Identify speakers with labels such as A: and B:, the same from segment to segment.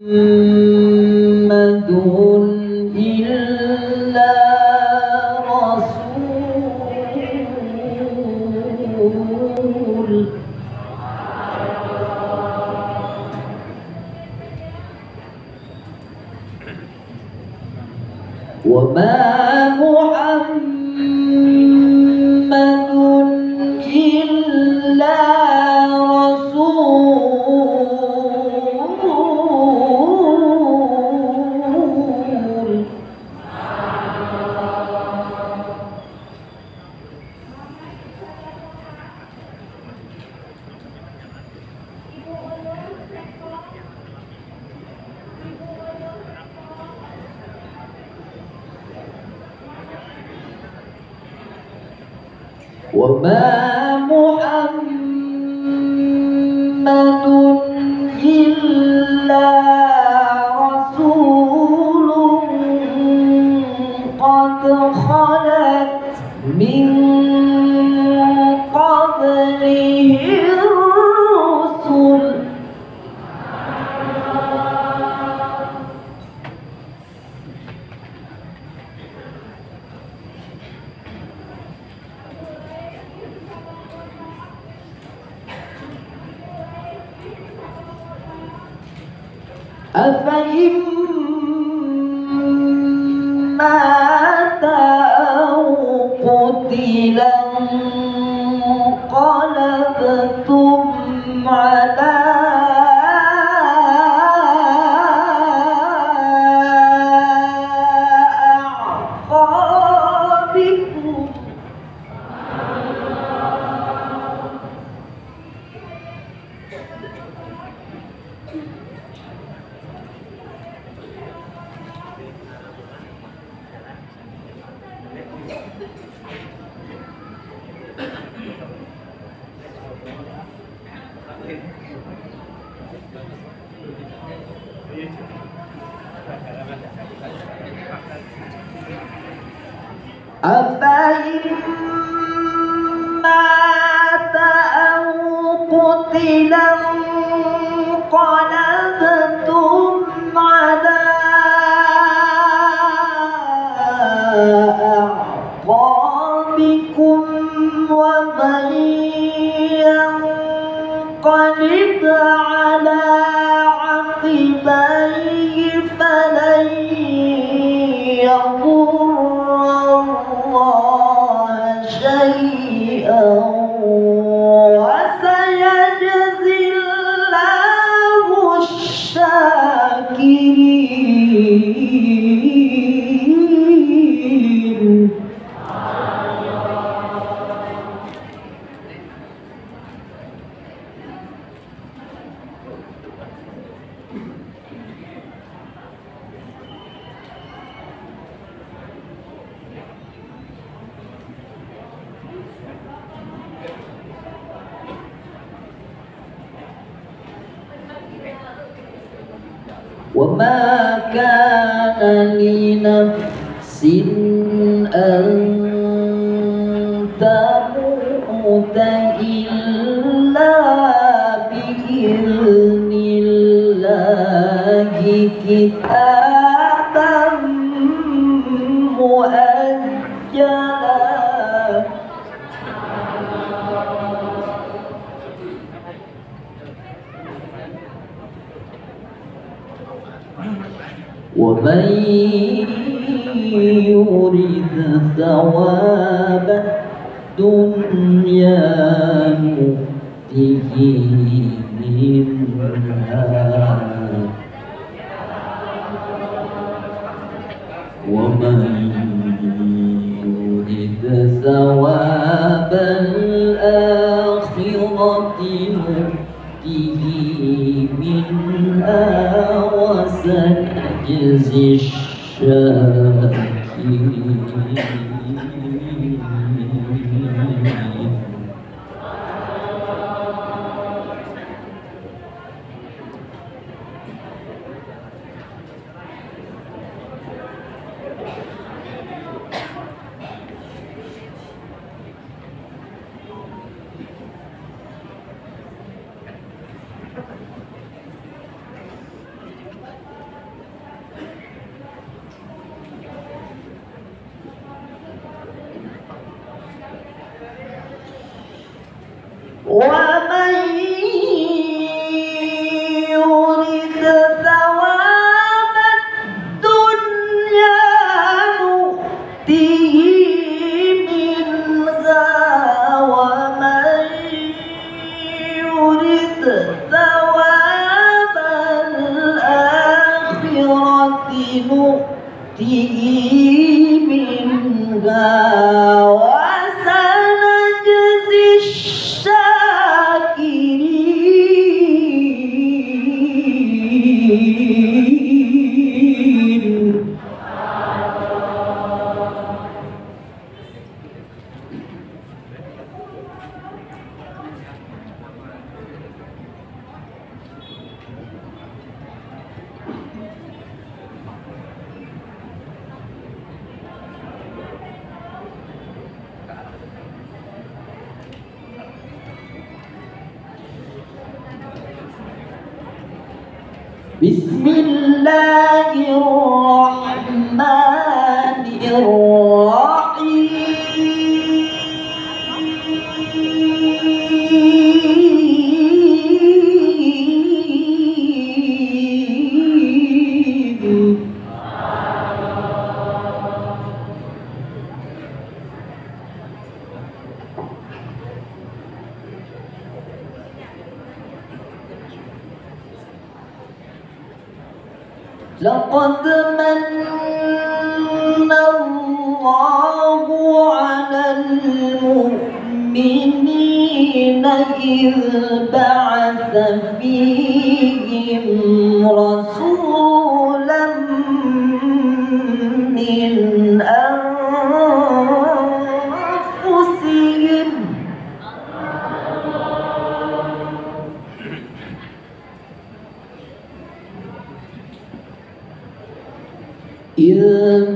A: محمد وما محمد إلا ينقلب على لنفس أن تموت إلا بإذن الله. كتابا يريد ثواب الدنيا نؤته منها. ومن يريد ثواب الآخرة نؤته منها وسنجزي الشاكرين بسم الله الرحمن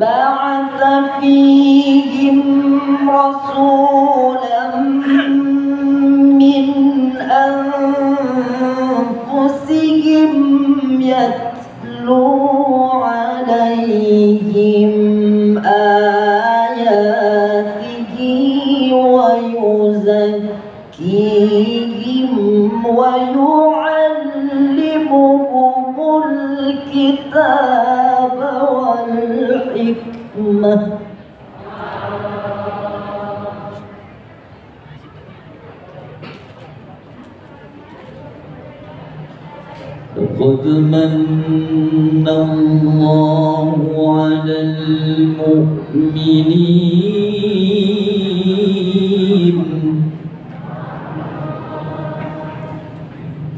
A: بعث فيهم رسولا والحكمة لقد من الله على المؤمنين.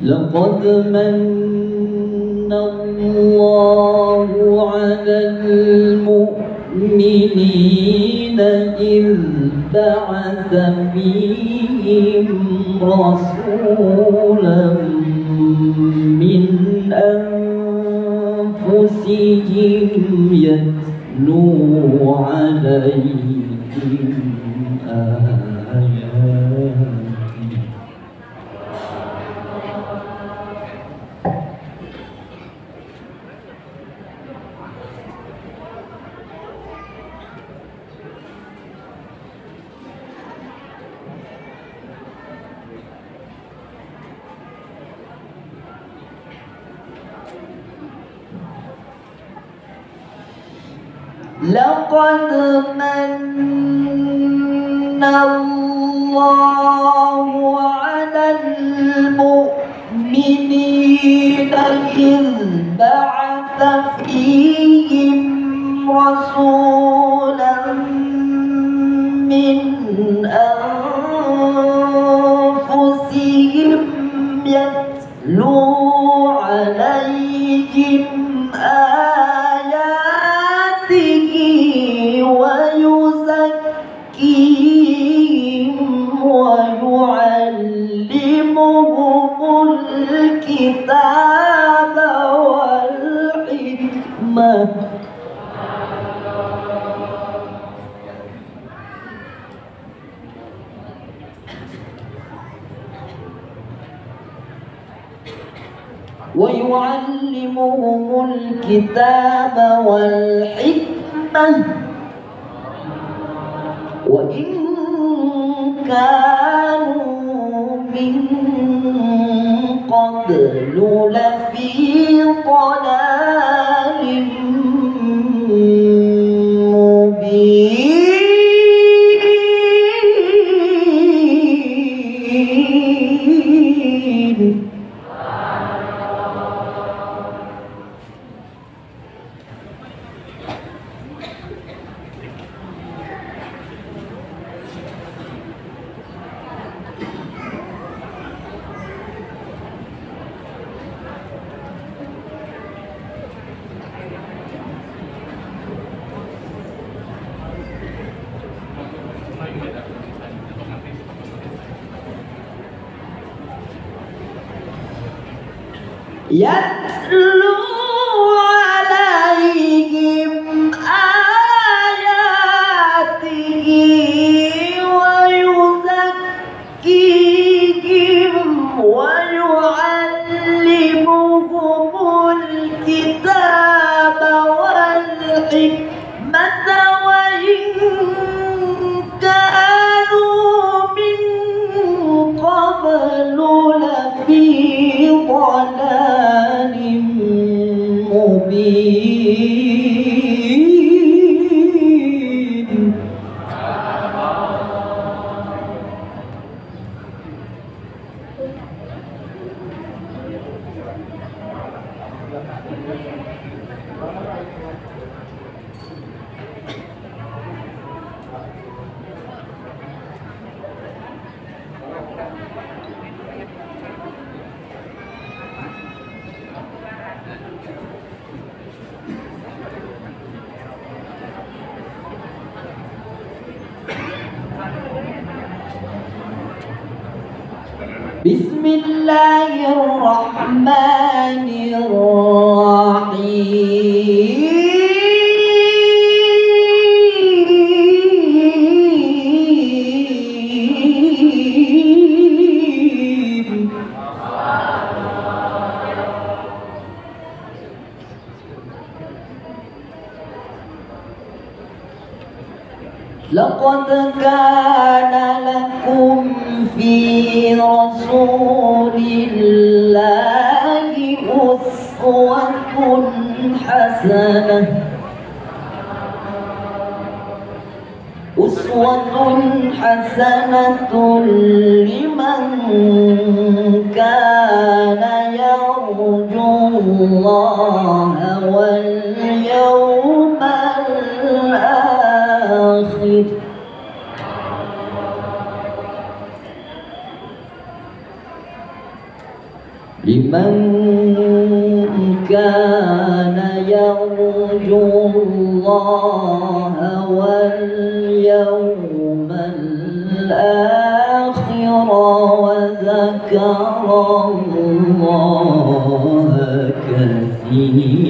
A: لقد من الله على المؤمنين إذ بعث فيهم رسولا من أنفسهم يتلو عليهم آياته لقد من الله على المؤمنين إذ بعث فيهم رسولا ويعلمهم الكتاب والحكمة. وإن كانوا من قبل لفي ضلال. يتلو الله الرحمن الرحيم لقد كان لكم في رسول الله أسوة حسنة. أسوة حسنة لمن كان يرجو الله واليوم الآخر. لمن كان يرجو الله واليوم الآخر وذكر الله كثيرا.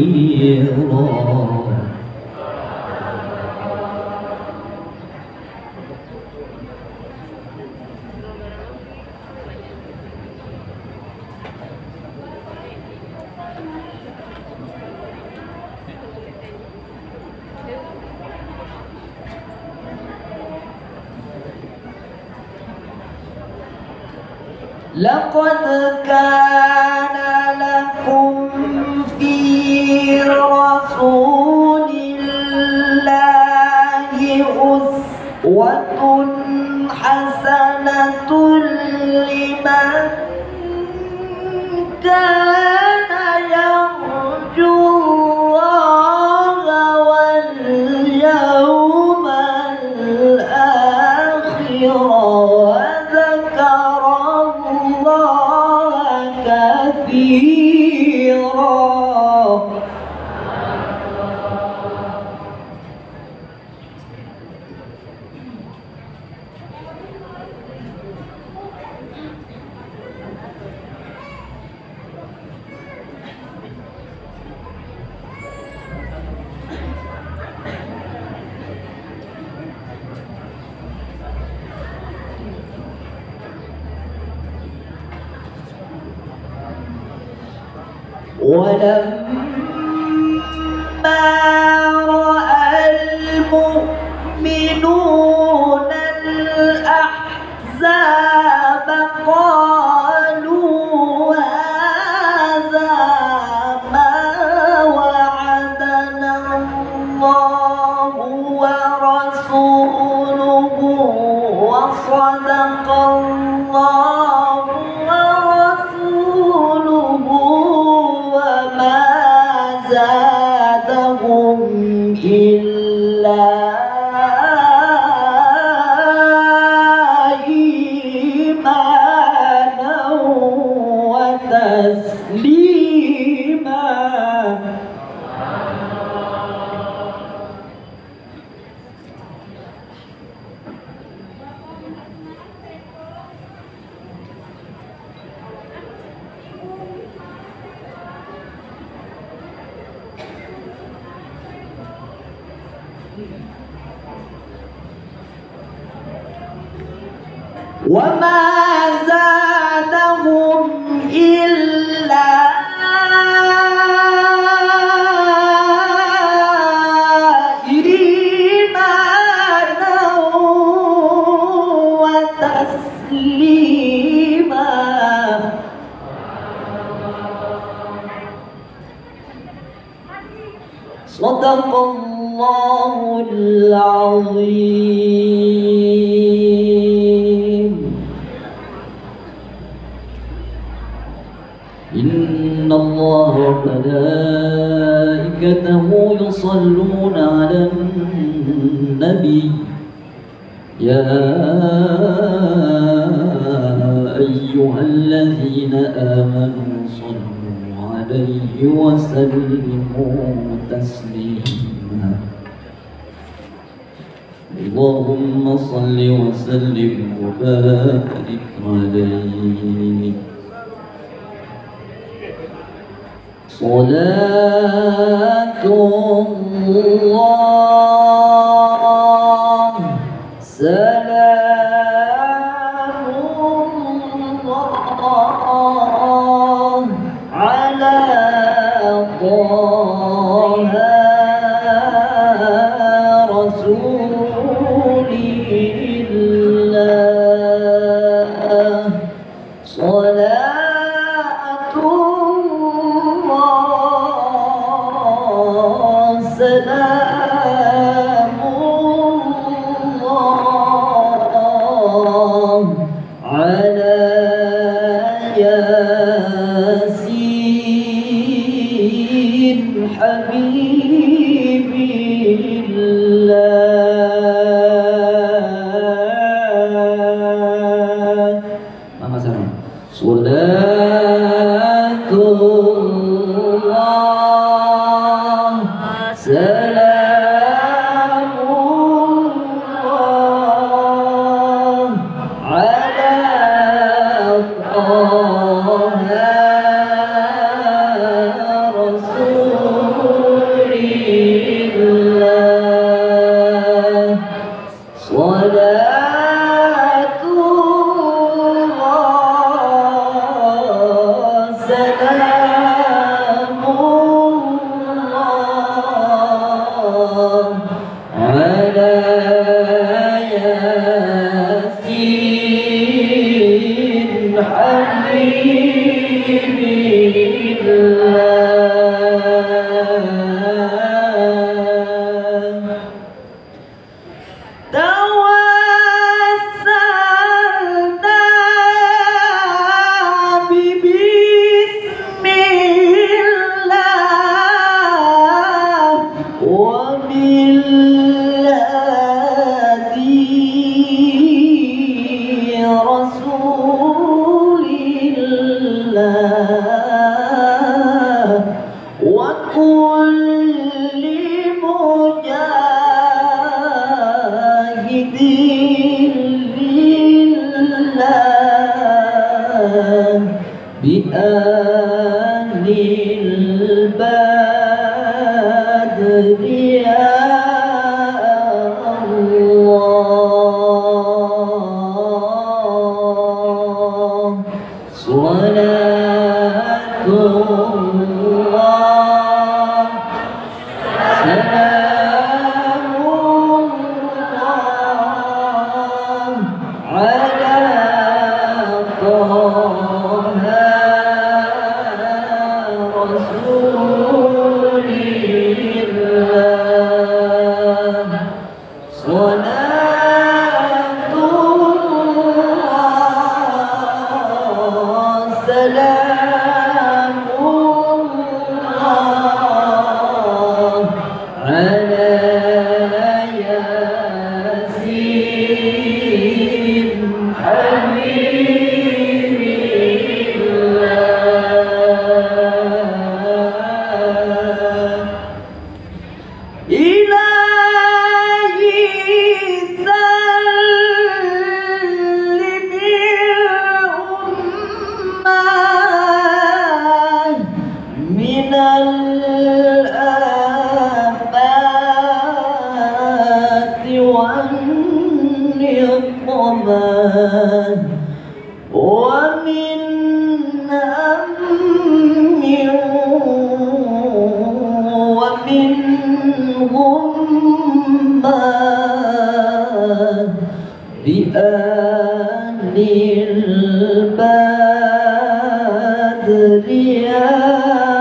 A: وما زادهم إلا إيمانا وتسليما. صدق الله العظيم. الله وملائكته يصلون على النبي. يا أيها الذين آمنوا صلوا عليه وسلموا تسليما. اللهم صل وسلم وبارك عليه. صلاة الله. بآل
B: The Adriana.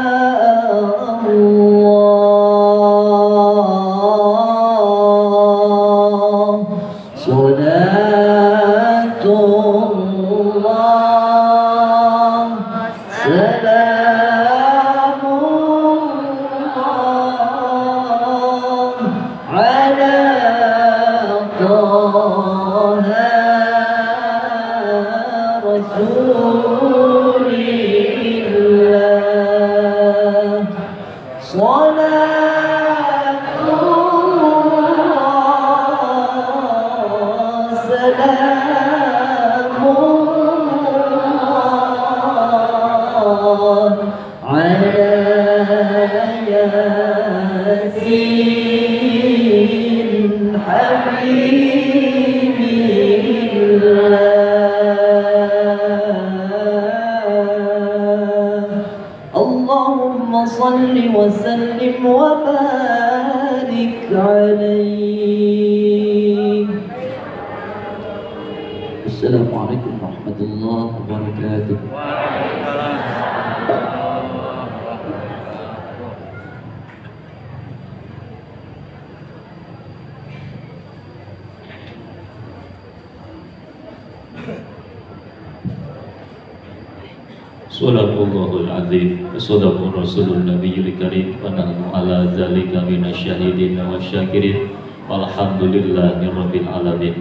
C: Sadaqallahul azim Sadaqur Rasulul Nabiyul Karim. Wa nahnu ala zalika minasyahidin wa syakirin. Walhamdulillahi Rabbil Alamin.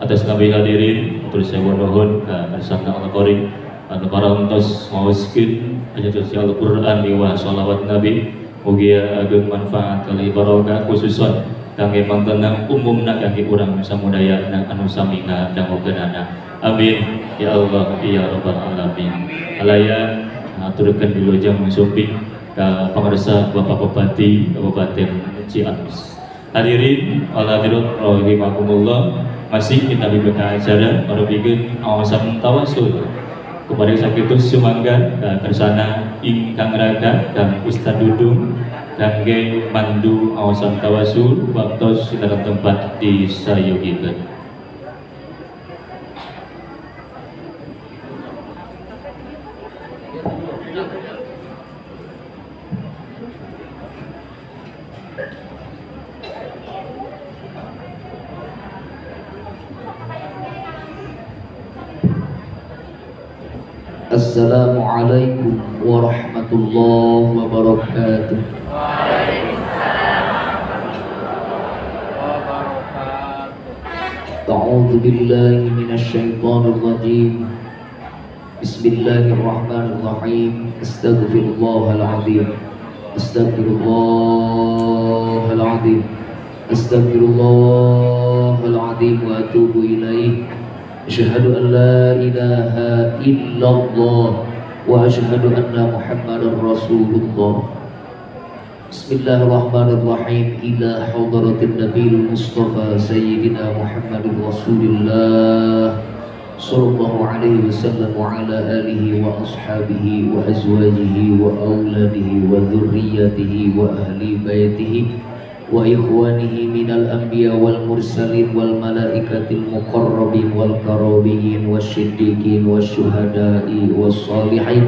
C: Atas nabi hadirin Terus saya mohon Narsana Al-Qarim Anu para untos mawaskin Hanya sosial Al-Quran Wa salawat Nabi. Mugia ageng manfaat kali barokah khususon. Kangge mantenang umumna kangge urang samudaya Nang anu sami ngadangokeunana Amin. Ya Allah Ya Rabbal Alamin. Alayan aturkan di lojang sumping ke pengarsa Bapak Bupati Kabupaten Ciamis. Hadirin hadirat rahimakumullah masih kita bimbingkan acara merupakan awasan tawasul kepada sakit sumangga dan tersana ingkang raga dan Ustaz Dudung dan ge mandu awasan tawasul waktu dalam tempat di Sayogikan.
B: السلام عليكم ورحمة الله وبركاته. أعوذ بالله من الشيطان الرجيم. بسم الله الرحمن الرحيم. أستغفر الله العظيم. أستغفر الله العظيم. أستغفر الله العظيم وأتوب إليه. أشهد أن لا إله إلا الله وأشهد أن محمدا رسول الله بسم الله الرحمن الرحيم. إلى حضرة النبي المصطفى سيدنا محمد رسول الله صلى الله عليه وسلم وعلى آله وأصحابه وأزواجه وأولاده وذريته وأهل بيته. وإخوانه من الأنبياء والمرسلين والملائكة المقربين والكرامين والصديقين والشهداء والصالحين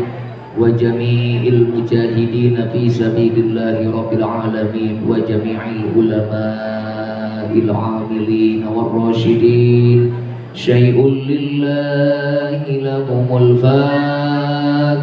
B: وجميع المجاهدين في سبيل الله رب العالمين وجميع العلماء العاملين والراشدين. شيء لله لهم الفاتحة.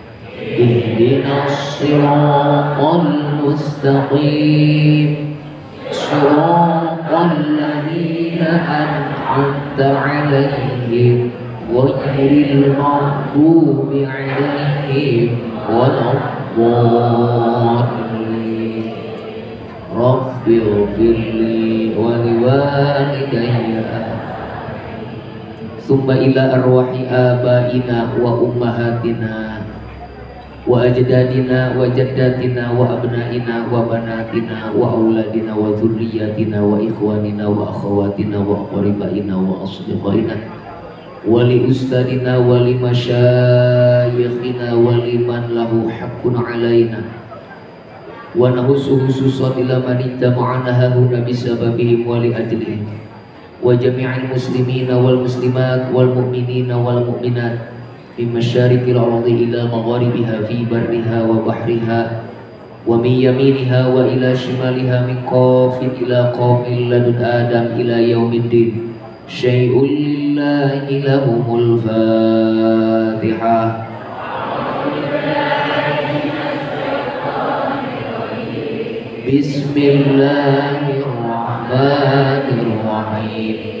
B: اهدنا الصراط المستقيم. صراط الذين أنعمت عليهم غير المغضوب عليهم ولا الضالين. رب اغفر لي ولوالدي. ثم إلى أرواح آبائنا وأمهاتنا wa ajdadina wa jaddatina wa abnaina wa banatina wa auladina wa dzurriyyatina wa ikhwanina wa akhawatina wa aqribaina wa asdiqaina wa li ustadina wa li masyayikhina wa liman lahu haqqun alaina wa nahusu hususan ila man ittama'ana hahuna bisababihim wa li ajlihim wa jami'il muslimina wal muslimat wal mu'minina wal mu'minat من مشارق الأرض إلى مغاربها في برها وبحرها ومن يمينها وإلى شمالها من قاف إلى قوم لدن آدم إلى يوم الدين. شيء لله لهم الفاتحة. بسم الله الرحمن الرحيم.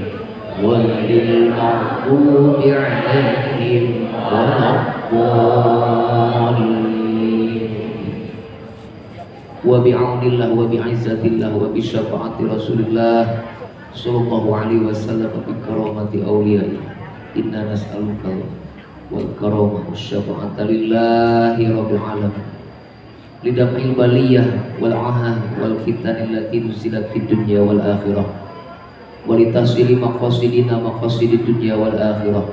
B: غير المغضوب عليهم ولا الضالين وبعون الله وبعزة الله وبشفاعة رسول الله صلى الله عليه وسلم بكرامة أوليائه. إنا نسألك والكرامة والشفاعة لله رب العالمين. لدفع البلية والعهى والفتن التي نزلت في الدنيا والآخرة. walitasili maqasidina maqasidid dunya wal akhirah.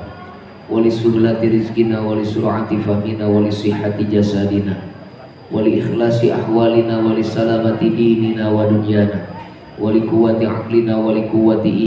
B: Walisuhlati rizkina walisuru'ati fahmina walisihati jasadina. Waliikhlasi ahwalina walisalamati dinina wa dunyana. Walikuwati walikuwati